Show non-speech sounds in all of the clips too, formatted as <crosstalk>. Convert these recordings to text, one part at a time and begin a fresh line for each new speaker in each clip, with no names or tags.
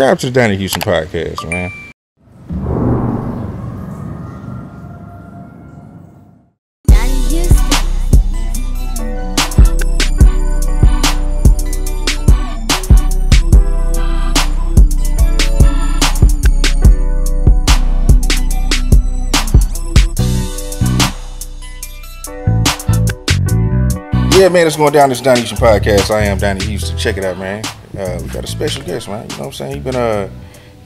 subscribe to the Donnie Houston podcast, man. Yeah, man, it's going down this Donnie Houston podcast. I am Donnie Houston. Check it out, man. Uh, we got a special guest, man. You know what I'm saying? He been uh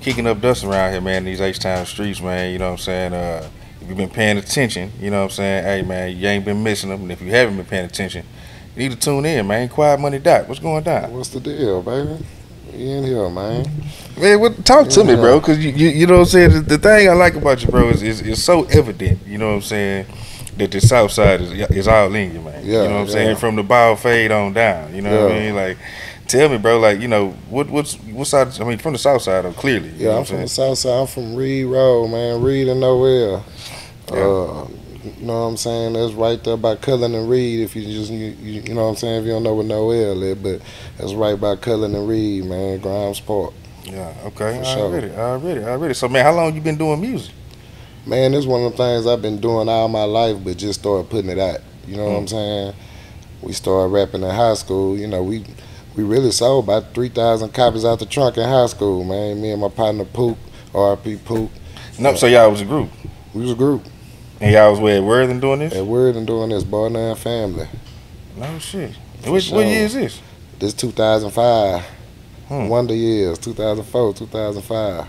kicking up dust around here, man, in these H Town streets, man. You know what I'm saying? Uh, if you've been paying attention, you know what I'm saying? Hey, man, you ain't been missing them. And if you haven't been paying attention, you need to tune in, man. Quiet Money Dot. What's going down?
What's the deal, baby? You in here, man?
Man, what, talk to me, bro, because you, you you know what I'm saying. The, the thing I like about you, bro, is, is is so evident. You know what I'm saying that the South Side is is all in you, man.
Yeah,
you know what I'm
yeah.
saying from the ball fade on down. You know what I mean? Like, tell me, bro. Like, you know what what's what side? I mean, from the South Side, though, clearly. you know
Yeah, I'm from the south side. I'm from Reed Road, man. Reed and Noel.
Yeah.
Uh, you know what I'm saying? That's right there by Cullen and Reed. If you just, you, you, you know what I'm saying? If you don't know where Noel is, but that's right by Cullen and Reed, man. Grimes Park.
Yeah. Okay.
For sure.
Already. Already. Already. So, man, how long you been doing music?
Man, this one of the things I've been doing all my life, but just started putting it out. You know what
Mm.
I'm saying? We started rapping in high school. You know, we we really sold about three thousand copies out the trunk in high school, man. Me and my partner Pook, RP Pook,
No. So y'all was a group,
we was a group.
and y'all was where Worthing doing this?
At Word and doing this, Bar Nine Family.
No shit. What,
sure.
what year is this?
This 2005.
Hmm.
Wonder years, 2004, 2005.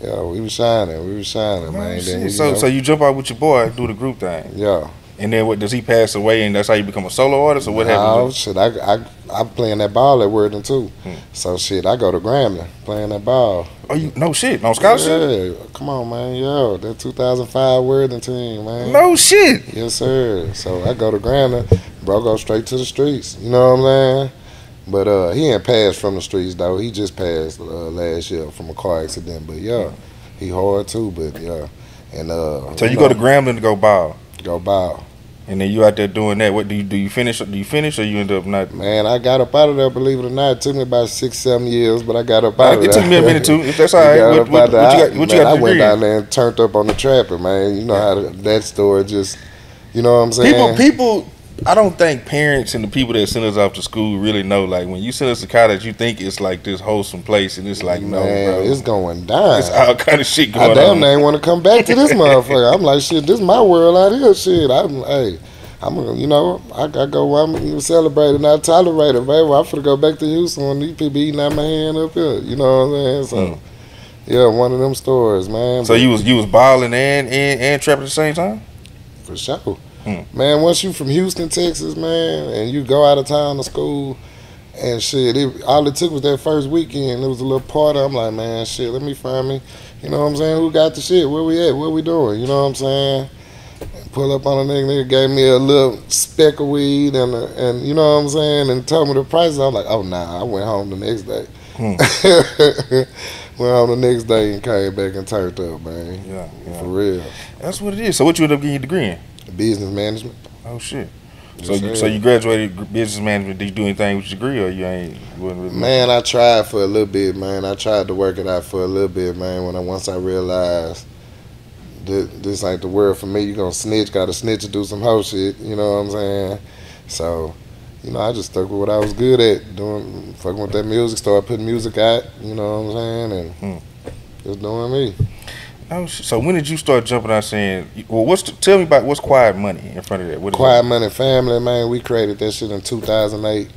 Yeah, we was shining. We was shining,
No
man.
shit.
Then we,
so,
you know,
so you jump out with your boy, do the group thing.
yeah.
And then what does he pass away and that's how you become a solo artist or what
no,
happens?
shit, I, I, I'm playing that ball at Worthing too.
Hmm.
So, shit, I go to Grambling playing that ball.
Oh you no shit. On scholarship?
Yeah, come on, man. Yo, that 2005 Worthing team, man.
No shit.
Yes, sir. So I go to Grambling, bro. Go straight to the streets. You know what I'm saying? But uh, he ain't passed from the streets though. He just passed uh, last year from a car accident. But yeah, he hard too. But yeah, and uh,
So you go to Grambling to go ball.
Go bow.
And then you out there doing that. What do you do you finish do you finish or you end up not
Man, I got up out of there. Believe it or not, it took me about six, seven years, but I got up out uh,
of
there.
It took me a minute too. If that's all <laughs> right. What, what, what, you got what you got
I went down there and turned up on the trapping, man. You know how to, that story just, you know what I'm saying?
People people I don't think parents and the people that send us off to school really know. Like when you send us to college, you think it's like this wholesome place, and it's like no,
man,
bro.
it's going down.
It's all kind of shit going I
damn
on.
want to come back to this <laughs> motherfucker. I'm like, shit, this my world out here. Shit, I'm, hey, I'm, gonna- you know, I, I go, I'm gonna celebrate it, not tolerate it, baby. I'm finna go back to Houston when these people eating out my hand up here. You know what I'm saying? So,
Mm.
yeah, one of them stories, man.
So
But
you was you was balling and and, and trapping at the same time.
for sure,
Hmm.
man. Once you from Houston, Texas, man, and you go out of town to school. And shit, it, all it took was that first weekend. It was a little party. I'm like, man, shit, let me find me. You know what I'm saying? Who got the shit? Where we at? What we doing? You know what I'm saying? And pull up on a nigga, nigga gave me a little speck of weed and a, and you know what I'm saying, and told me the prices. I'm like, oh nah. I went home the next day.
Hmm. <laughs>
went home the next day and came back and turned up, man.
Yeah,
For real.
That's what it is. So what you end up getting your degree in?
Business management.
Oh shit. So you, so you graduated business management. Did you do anything with your degree, or you ain't? really-
Man, I tried for a little bit, man. I tried to work it out for a little bit, man. When I once I realized this, this ain't the word for me, you gonna snitch, gotta snitch and do some hoe shit. You know what I'm saying? So, you know, I just stuck with what I was good at, doing fucking with that music. Started putting music out. You know what I'm saying? And hmm. just doing me.
So when did you start jumping out saying? Well, what's the, tell me about what's quiet money in front of that? What
Quiet? Money Family, man. We created that shit in 2008.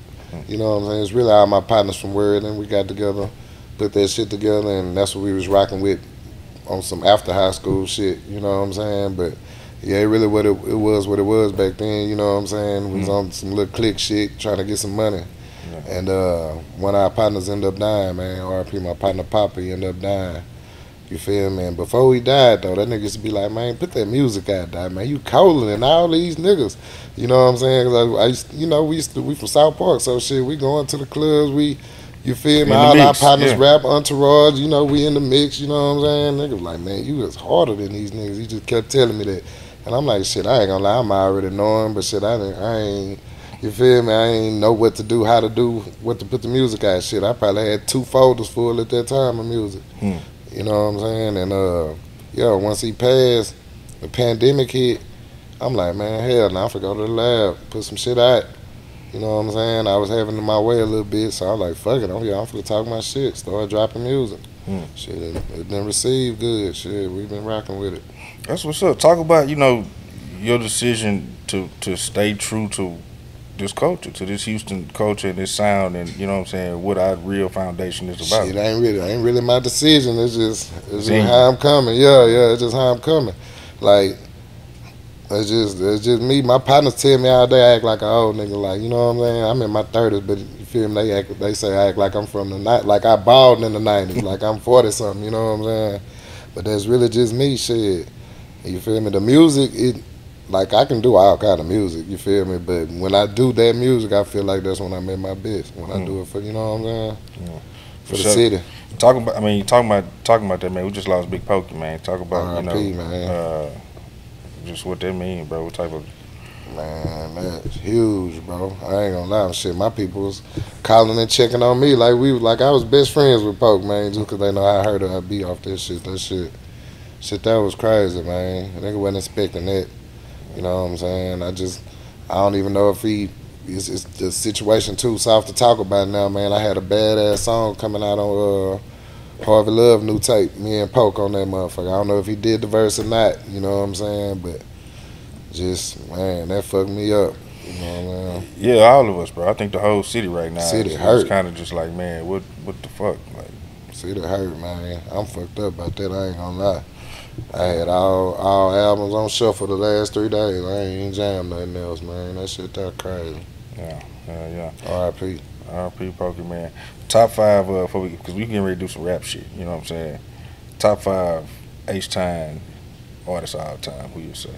You know what I'm saying? It's really all my partners from where and we got together, put that shit together, and that's what we was rocking with on some after high school shit. You know what I'm saying? But yeah, it really what it, it was what it was back then. You know what I'm saying? We was on some little click shit, trying to get some money.
Yeah.
And uh, one of our partners ended up dying, man. RP, my partner Papa, ended up dying. You feel me? And before he died, though, that nigga used to be like, man, put that music out, there, man. You colder and all these niggas. You know what I'm saying? 'Cause I, I used, you know, we used to, we from South Park, so shit, we going to the clubs, we, you feel me? All our
mix,
partners
yeah.
rap, entourage, you know, we in the mix, you know what I'm saying? Nigga was like, man, you was harder than these niggas. He just kept telling me that. And I'm like, shit, I ain't gonna lie, I'm already knowing, but shit, I, didn't, I ain't, You feel me? I ain't know what to do, how to do, what to put the music out. Shit, I probably had two folders full at that time of music.
Hmm.
You know what I'm saying? And uh, yeah, once he passed, the pandemic hit. I'm like, man, hell, now I to go to the lab, put some shit out. You know what I'm saying? I was having my way a little bit, so I was like, fuck it, I'm here, I'm finna talk my shit, start dropping music.
Hmm.
Shit, it, it been received good. Shit, we've been rocking with it.
That's what's up. Talk about you know your decision to to stay true to this culture, to this Houston culture and this sound, and you know what I'm saying, what our real foundation is about.
Shit, ain't really, ain't really my decision. It's just, it's just how I'm coming. Yeah, yeah, it's just how I'm coming. Like, it's just, it's just me. My partners tell me all day I act like an old nigga. Like, you know what I'm saying? I'm in my thirties, but you feel me? They act, they say I act like I'm from the night, like I balled in the nineties, like I'm forty something. You know what I'm saying? But that's really just me. Shit, you feel me? The music, it. Like I can do all kind of music, you feel me? But when I do that music, I feel like that's when I'm at my best. When I
Mm.
do it for, you know what I'm saying?
Yeah.
For the
sure.
city.
Talking about, I mean, talking about talking about that man. We just lost Big Pokey, man. Talk about you know, uh, just what that mean, bro. What type of
Man, that's huge, bro. I ain't gonna lie, shit. My people was calling and checking on me like we, like I was best friends with Poke, man, just 'cause they know I heard her I beat off that shit. That shit, shit, that was crazy, man. Nigga wasn't expecting that. You know what I'm saying? I just, I don't even know if he. It's, it's the situation too soft to talk about now, man. I had a badass song coming out on uh, Harvey Love new tape. Me and Poke on that motherfucker. I don't know if he did the verse or not. You know what I'm saying? But just man, that fucked me up. You know what I mean?
yeah, all of us, bro. I think the whole city right now
City
is,
hurt.
kind of just like, man, what what the fuck, like.
See that hurt, man. I'm fucked up about that. I ain't gonna lie. I had all all albums on shuffle for the last three days. I ain't jammed nothing else, man. That shit that crazy.
Yeah, yeah, yeah.
R.I.P.
R.P. Pokey, man. Top five, uh, for because we getting ready to do some rap shit. You know what I'm saying? Top five H time artists all time. Who you say?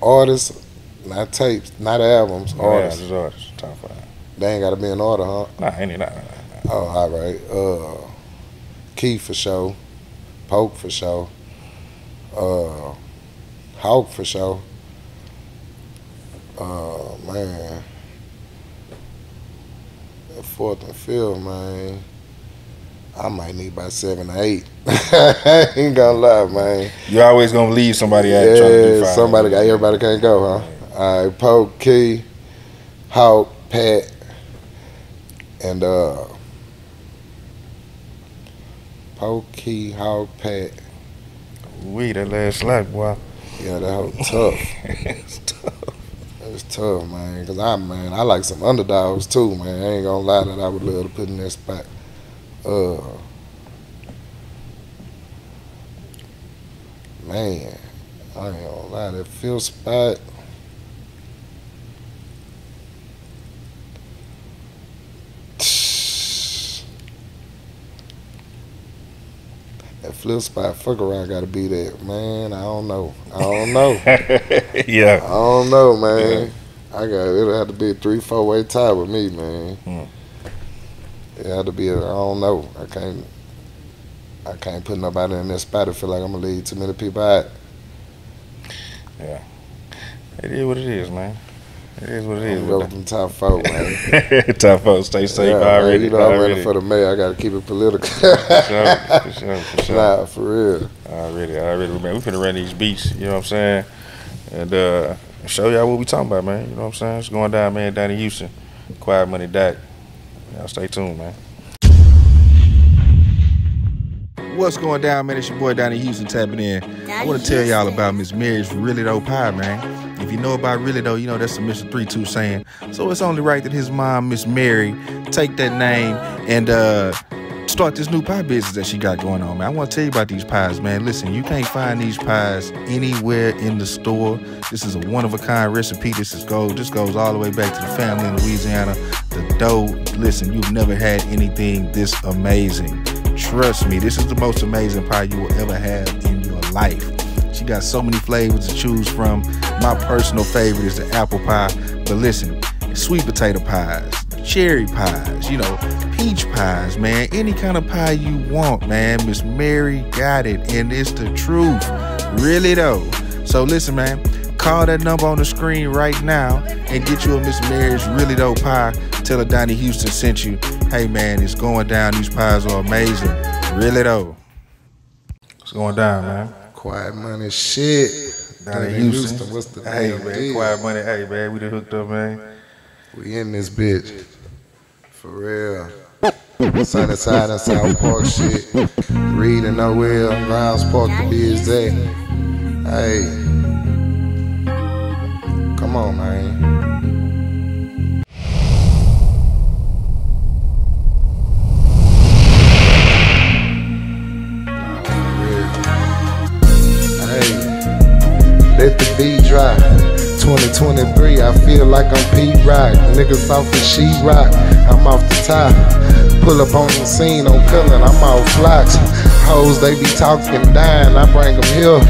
Artists, not tapes, not albums.
Yeah,
Artists.
just artists. Top five.
They ain't gotta be in order, huh?
Nah, ain't it? Nah, nah, nah.
Oh, all right. Uh, Key for sure. Poke for sure. Uh, Hawk for sure. Uh, man. That fourth and fifth, man. I might need about seven or eight. <laughs> I ain't gonna lie, man.
You always gonna leave somebody out trying to do
Yeah, somebody, got everybody can't go, huh? All right, Poke, Key, Hawk, Pat, and uh, Poke, Key, Hawk, Pat.
We that last lap, boy.
Yeah, that was tough. <laughs>
it's tough.
It was tough, man. Cause I, man, I like some underdogs too, man. I ain't gonna lie that I would love to put in that spot. Uh, man, I ain't gonna lie that Phil spot. That flip spot, fuck around, gotta be there, man. I don't know. I don't know. <laughs>
yeah.
I don't know, man. I got it'll have to be a three, four way tie with me, man.
Hmm.
It had to be a I don't know. I can't I can't put nobody in that spot. I feel like I'm gonna leave too many people out. Yeah.
It is what it is, man. It is what it
I'm
is.
gonna go with them top four, man. <laughs>
Top folks, stay safe
yeah, man,
already.
you know I'm
already.
running for the mayor. I gotta keep it political.
For sure, for sure, <laughs> for sure.
Nah, for real.
Already, already, man. We finna run these beats, you know what I'm saying? And uh show y'all what we talking about, man. You know what I'm saying? It's going down, man, down in Houston. Quiet Money Dot. Y'all stay tuned, man. What's going down, man? It's your boy down in Houston tapping in. I want to tell y'all about Miss Mary's Really Though Pie, man. You know about Really Though, you know that's a Mr. 3-2 saying. So it's only right that his mom, Miss Mary, take that name and uh start this new pie business that she got going on, man. I want to tell you about these pies, man. Listen, you can't find these pies anywhere in the store. This is a one of a kind recipe. This is gold. This goes all the way back to the family in Louisiana. The dough, listen, you've never had anything this amazing. Trust me, this is the most amazing pie you will ever have in your life. She got so many flavors to choose from. My personal favorite is the apple pie. But listen, sweet potato pies, cherry pies, you know, peach pies, man. Any kind of pie you want, man. Miss Mary got it, and it's the truth. Really though. So listen, man. Call that number on the screen right now and get you a Miss Mary's really dope pie. Tell her Donnie Houston sent you. Hey man, it's going down. These pies are amazing. Really though. It's going down, man.
Quiet money shit.
Donnie
Donnie
Houston.
Houston, what's the
hey
damn
man,
deal?
quiet money. Hey man, we done hooked up, man.
We in this bitch. For real. Sunny side and South Park shit. Reading nowhere. Grimes Park to be exact. Hey. Come on, man. The beat drop. 2023, I feel like I'm Pete Rock. Niggas off the sheet rock. I'm off the top. Pull up on the scene I'm killing, I'm off flocks. Hoes, they be talking dying, I bring them here.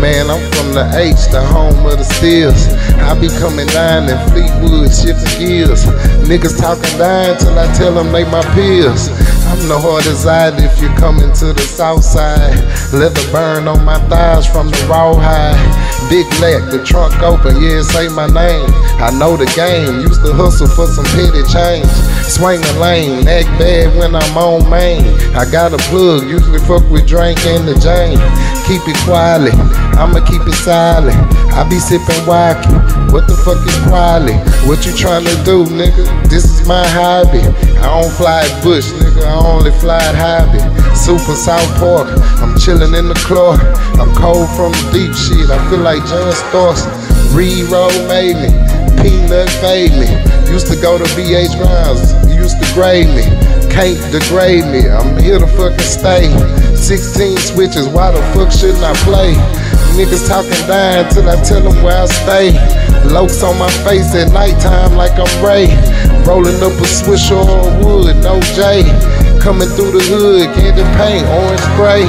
Man, I'm from the H, the home of the steels. I be coming down in Fleetwood, shifting gears. Niggas talking dying till I tell them they my peers. I'm the hardest side if you're coming to the south side. Leather burn on my thighs from the raw high. Big leg, the trunk open, yeah, say my name. I know the game, used to hustle for some petty change. Swing the lane, act bad when I'm on main. I got a plug, usually fuck with drink and the Jane. Keep it quietly, I'ma keep it silent. I be sipping wacky. What the fuck is quality? What you tryna do, nigga? This is my hobby. I don't fly at Bush, nigga. I only fly at Hobby. Super South Park. I'm chillin' in the club. I'm cold from the deep shit. I feel like John Starks. Re-roll made fade me. Used to go to BH Grounds. Used to grade me. Can't degrade me. I'm here to fucking stay. 16 switches. Why the fuck shouldn't I play? Niggas talking dying till I tell them where I stay. Lokes on my face at nighttime like I'm Ray. Rolling up a swish or wood, no J. Coming through the hood, candy paint, orange spray.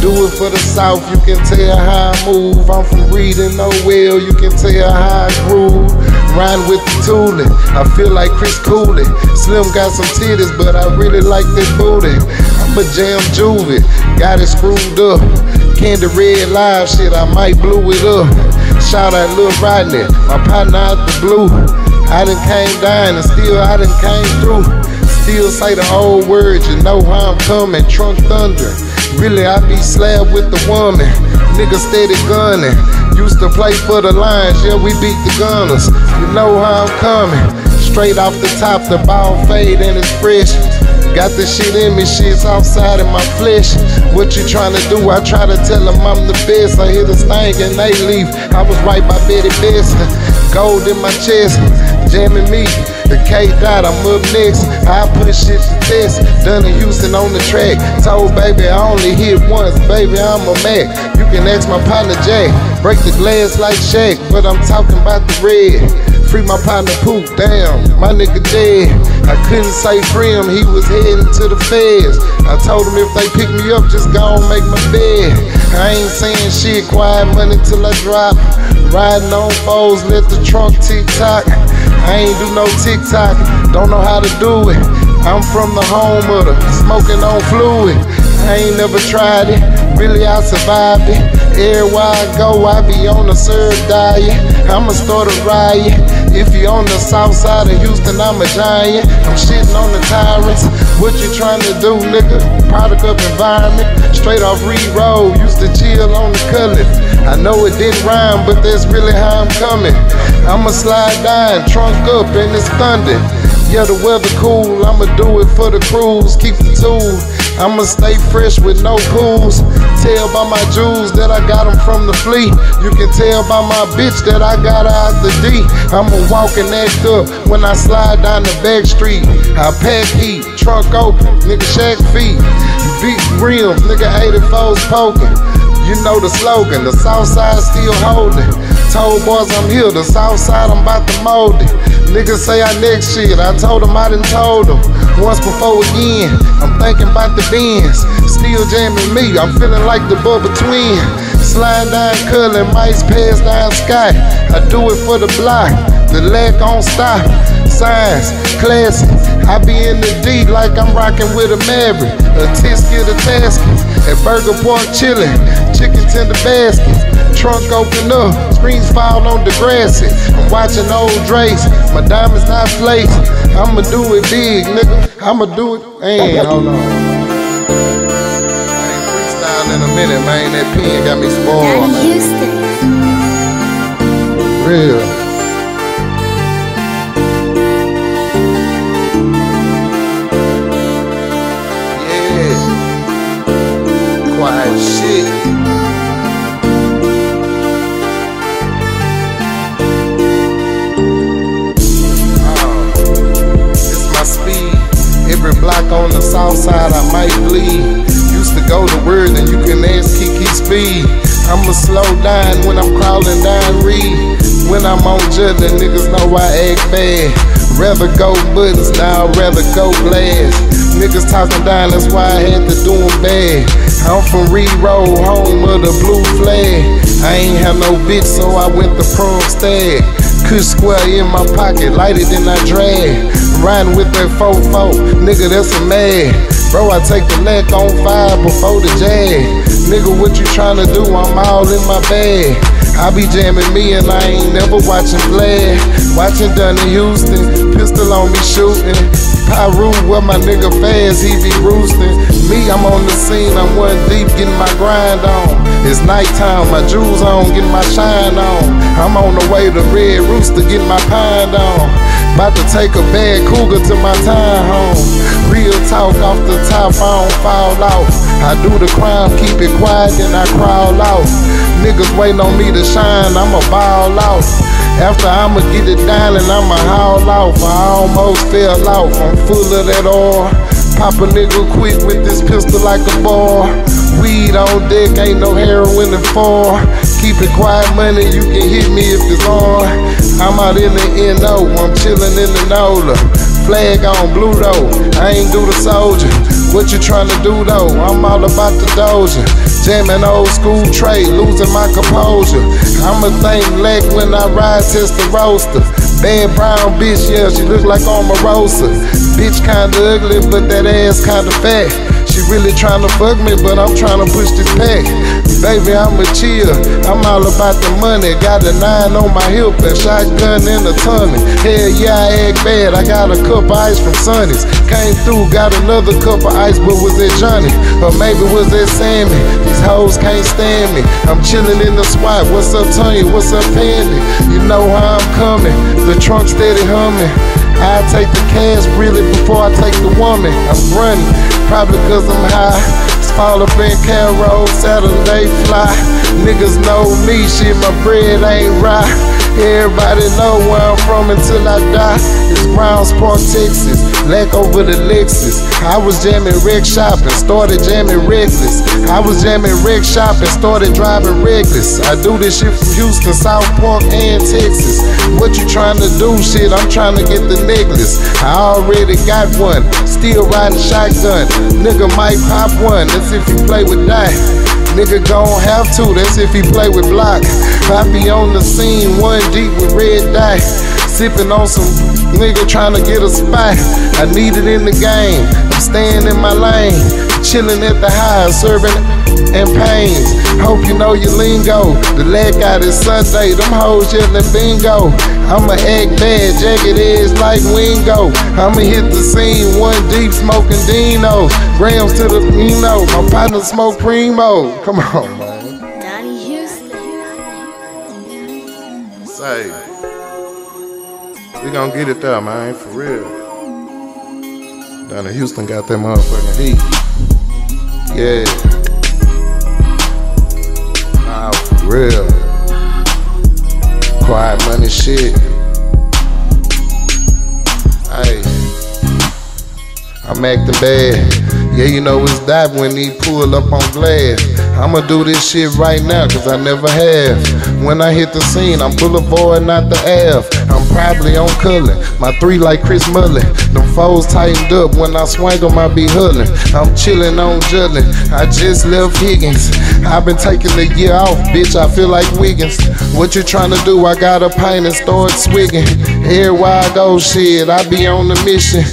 Do it for the South, you can tell how I move. I'm from Reading no Nowhere, you can tell how I groove. Riding with the tooling, I feel like Chris Cooley. Slim got some titties, but I really like that booty. I'm a jam juvie, got it screwed up. Candy red live shit, I might blew it up. Shout out Lil Rodney, my partner out the blue. I done came down and still I done came through. Still say the old words, you know how I'm coming. Trunk thunder. Really, I be slapped with the woman. Nigga steady gunning. Used to play for the Lions, yeah, we beat the Gunners. You know how I'm coming. Straight off the top, the ball fade and it's fresh. Got the shit in me, shit's outside in my flesh. What you tryna do? I try to tell them I'm the best. I hear the stank and they leave. I was right by Betty Best. Gold in my chest, jamming me. The K dot, I'm up next. I put shit to test. Done in Houston on the track. Told baby I only hit once, baby I'm a Mac. You can ask my partner Jack. Break the glass like Shaq, but I'm talking about the red. Free my partner Poop, damn, my nigga dead. I couldn't say free him, he was heading to the feds. I told him if they pick me up, just go and make my bed. I ain't saying shit, quiet money till I drop. Riding on foes, let the trunk tick tock. I ain't do no TikTok, don't know how to do it. I'm from the home of the smoking on fluid. I ain't never tried it, really I survived it. Everywhere I go, I be on a serve diet. I'ma start a riot. If you on the south side of Houston, I'm a giant. I'm shitting on the tyrants. What you trying to do, nigga? Product of environment. Straight off Reed Road, used to chill on the cullet. I know it didn't rhyme, but that's really how I'm coming. I'ma slide down, trunk up, and it's thunder. Yeah, the weather cool, I'ma do it for the crews. Keep the tool. I'ma stay fresh with no pools. Tell by my jewels that I got them from the fleet. You can tell by my bitch that I got out the D. I'ma walk and act up when I slide down the back street. I pack heat, trunk open, nigga shack feet. Big rims, nigga 84's poking. You know the slogan, the south side still holding. Told boys I'm here, the south side I'm about to mold it. Niggas say I next shit, I told them I done told them. Once before again, I'm thinking about the Benz. Still jamming me, I'm feeling like the Bubba twin. Slide down Cullen, mice pass down Sky. I do it for the block, the leg on stop. Signs, classy. I be in the D like I'm rocking with a Maverick. A Tisky the Tasky. At Burger Park chillin'. Chicken tender baskets. Trunk open up. Screens fall on the grassy. I'm watching old Drake's. My diamonds not flakes. I'ma do it big, nigga. I'ma do it. Man, hold on. I ain't freestyle in a minute, man. That pen got me spoiled,
Daddy
man.
Houston.
Real. South side, I might bleed. Used to go to word, and you can ask Kiki Speed. I'ma slow down when I'm crawling down Reed. When I'm on the niggas know I act bad. Rather go buttons, now I'd rather go glass. Niggas talking down, that's why I had to do do 'em bad. I'm from Reed Road, home of the blue flag. I ain't have no bitch, so I went to prom stag. Kush square in my pocket, light it and I drag. Riding with that 4-4, nigga, that's a mad. Bro, I take the neck on fire before the jag. Nigga, what you tryna do? I'm all in my bag. I be jamming me and I ain't never watching Vlad. Watching Donnie Houston, pistol on me shooting. Pyru, where my nigga fast, he be roosting. Me, I'm on the scene, I'm one deep, getting my grind on. It's nighttime, my jewels on, getting my shine on. I'm on the way to Red Rooster, getting my pine on. About to take a bad cougar to my time home. Real talk off the top, I don't fall off. I do the crime, keep it quiet, then I crawl out. Niggas waiting on me to shine, I'ma ball out. After I'ma get it down and I'ma haul off. I almost fell off, I'm full of that oil. Pop a nigga quick with this pistol like a ball. Weed on deck, ain't no heroin in fall. Keep it quiet, money, you can hit me if it's on. I'm out in the NO, I'm chillin' in the NOLA. Flag on blue though, I ain't do the soldier. What you tryna do though? I'm all about the doja. Jamming old school trade, losing my composure. I'ma think leg when I ride, test the roaster. Bad brown bitch, yeah, she look like Omarosa. Bitch kinda ugly, but that ass kinda fat. She really tryna fuck me, but I'm tryna push this pack. Baby, I'm a chill. I'm all about the money. Got a nine on my hip and shotgun in the tummy. Hell yeah, I act bad. I got a cup of ice from Sonny's. Came through, got another cup of ice, but was that Johnny? Or maybe was that Sammy? These hoes can't stand me. I'm chilling in the swat. What's up, Tony? What's up, Pandy? You know how I'm coming. The trunk steady humming. I take the cash really before I take the woman. I'm running, probably cause I'm high. Fall up in Carol, Saturday fly. Niggas know me, shit, my bread ain't right. Everybody know where I'm from until I die. It's Browns Park, Texas. Lack over the Lexus. I was jamming wreck shopping, started jamming reckless. I was jamming wreck shopping, started driving reckless. I do this shit from Houston, South Park, and Texas. What you trying to do? Shit, I'm trying to get the necklace. I already got one, still riding shotgun. Nigga might pop one, that's if you play with die. Nigga gon' have to, that's if he play with block. I be on the scene, one deep with red dye. Sipping on some nigga trying to get a spot. I need it in the game. I'm staying in my lane. Chillin' at the high, serving and pains. Hope you know your lingo. The leg out is Sunday, them hoes yellin' bingo. I'ma act bad, jagged edge like Wingo. I'ma hit the scene, one deep smoking Dino. Grams to the Nino, my partner smoke Primo. Come on, man.
Houston.
Say, we gonna get it there, man, for real. Down in Houston got that motherfucking heat. Yeah. Nah, for real. Quiet money shit. Hey. I'm acting bad. Yeah, you know it's that when he pull up on glass. I'ma do this shit right now, cause I never have. When I hit the scene, I'm boulevard, not the Ave. I'm probably on Cullen. My three like Chris Mullin. Them foes tightened up. When I swing them, I be hullin'. I'm chillin' on Jullin. I just left Higgins. I've been taking the year off, bitch. I feel like Wiggins. What you tryna do? I got a pint and start swiggin'. Everywhere I go, shit, I be on the mission.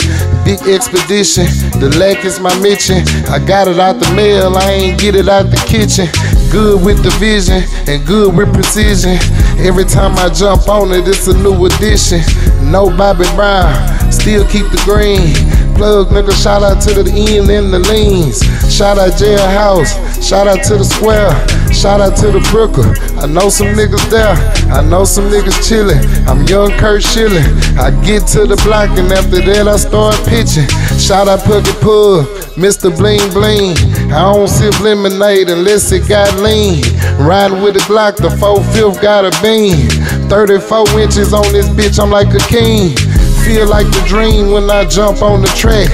Big expedition, the lack is my mission. I got it out the mail, I ain't get it out the kitchen. Good with the vision and good with precision. Every time I jump on it, it's a new addition. No Bobby Brown, still keep the green. Plug nigga, shout out to the end and the leans. Shout out jailhouse, shout out to the square, shout out to the Brooker. I know some niggas there, I know some niggas chillin'. I'm young Curt Schilling. I get to the block and after that I start pitching. Shout out Puggy Pug, Mr. Bling Bling. I don't sip lemonade unless it got lean. Riding with the Glock, the 4 got a beam. 34 inches on this bitch, I'm like a king. Feel like the dream when I jump on the track.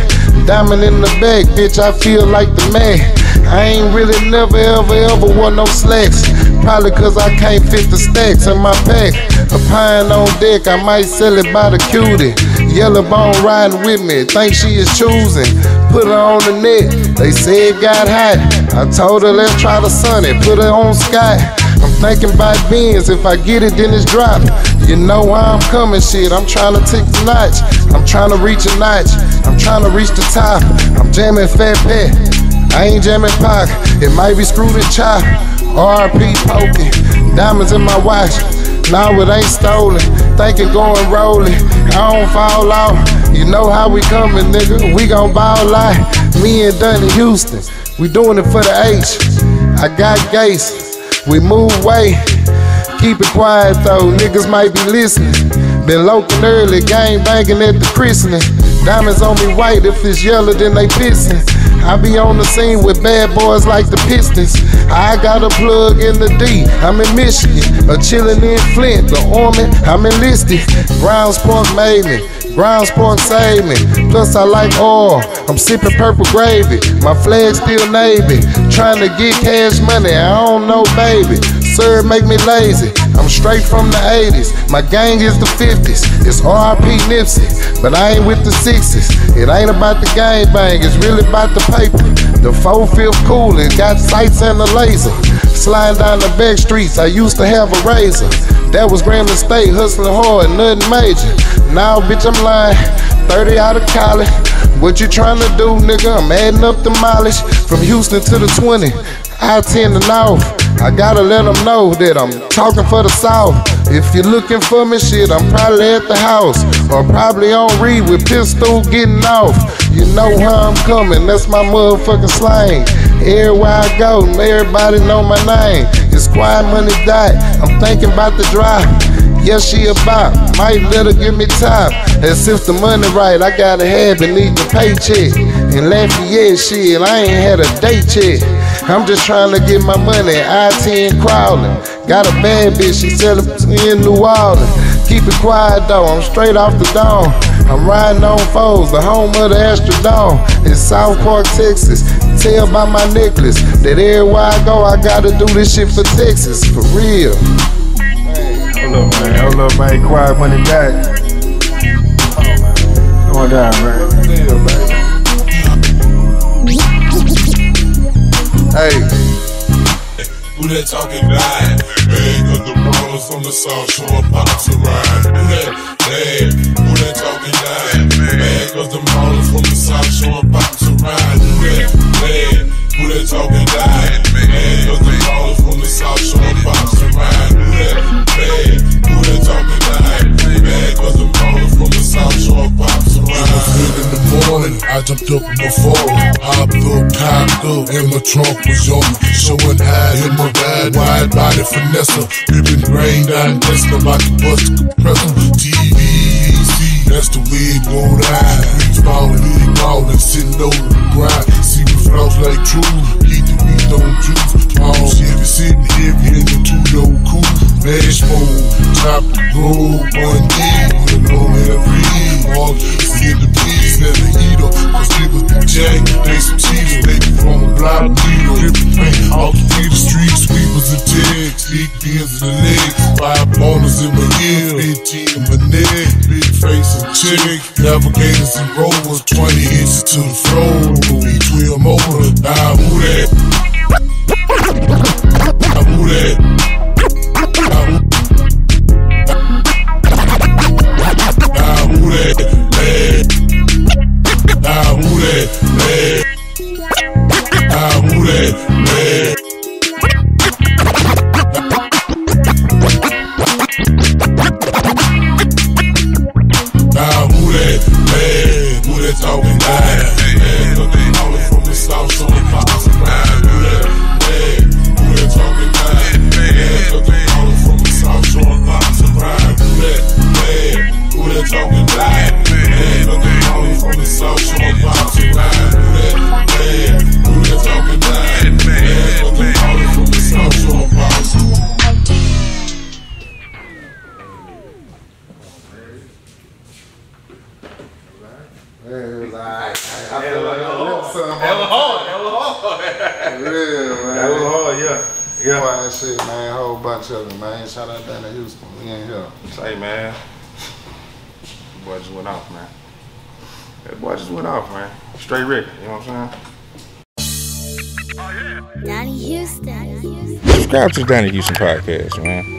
Diamond in the back, bitch, I feel like the man. I ain't really never ever ever wore no slacks. Probably cause I can't fit the stacks in my pack. A pine on deck, I might sell it by the cutie. Yellow bone riding with me, think she is choosing. Put her on the net, they say it got hot. I told her let's try the sunny, put her on sky. I'm thinking about beans, if I get it, then it's drop. You know I'm coming, shit. I'm trying to take the notch. I'm trying to reach a notch. I'm trying to reach the top. I'm jamming Fat Pat. I ain't jamming Pac. It might be screwed and chop. RP poking. Diamonds in my watch. Now it ain't stolen. Thinking going rolling. I don't fall off. You know how we coming, nigga. We gon' ball out. Me and Donnie Houston. We doing it for the H. I got Gates. We move way. Keep it quiet though, niggas might be listening. Been local early, gang banging at the christening. Diamonds on me white, if it's yellow, then they pissing. I be on the scene with bad boys like the Pistons. I got a plug in the D, I'm in Michigan. A chillin' in Flint, the Army, I'm enlisted. Browns Park made me. Brown Sport save me. Plus I like oil. I'm sipping purple gravy. My flag still navy. Trying to get cash money. I don't know, baby. Sir, make me lazy. I'm straight from the 80s. My gang is the 50s. It's RP Nipsey, but I ain't with the 60s. It ain't about the gang bang, it's really about the paper. The 4 fifth cool, it got sights and a laser. Sliding down the back streets, I used to have a razor. That was Grambling State, hustling hard, nothing major. Now, bitch, I'm lying. 30 out of college. What you trying to do, nigga? I'm adding up the mileage from Houston to the 20. I 10 to North. I gotta let them know that I'm talking for the South. If you're looking for me, shit, I'm probably at the house. Or probably on read with pistol getting off. You know how I'm coming, that's my motherfucking slang. Everywhere I go, everybody know my name. It's quiet money dot. I'm thinking about the drive. Yeah, she a bop. Might let her give me time. As if the money right, I gotta have it, need the paycheck. And Lafayette, shit, I ain't had a day check. I'm just trying to get my money, I-10 crawling. Got a bad bitch, she sellin' in New Orleans. Keep it quiet though, I'm straight off the dome. I'm riding on foes, the home of the Astrodome. In South Park, Texas. Tell by my necklace that everywhere I go, I gotta do this shit for Texas, for real.
Hold up, man. Hold up, man. Quiet money back. Going down, man. Yeah, man.
Hey,
Who they talking bad? Man, cause the rollers from the south shore pop to ride. That? Who that talking? Man, cause the the south shore pop to ride. Bad? Who that talking bad? Man, cause the the south shore I jumped up before Hopped up, cocked and my trunk was on. Showing high in my ride, wide body finesse Ripping brain down, guessing about to bust the compressor. TVC, that's the way it go down. Streets ballin', big ballin', sitting over the grind. See me floss like true, keep the beat on juice All Chevy sitting heavy in the two-door coupe Mash mode, chop the road, one D With a every all easy in the beat, never eat up Cause people be jack, they some cheaters block needle. Off the street, sweepers and ticks. Big pins in the legs. Five boners in my ear. 15 in my neck. Big face and chick. Navigators and rovers. 20 inches to the floor. V12 motor. Nah, who that? Nah, who that? Nah,
Say, man. That boy just went off, man. That boy just went off, man. Straight record, you know what I'm saying?
Oh, Donnie Houston.
Subscribe to the Donnie Houston podcast, man.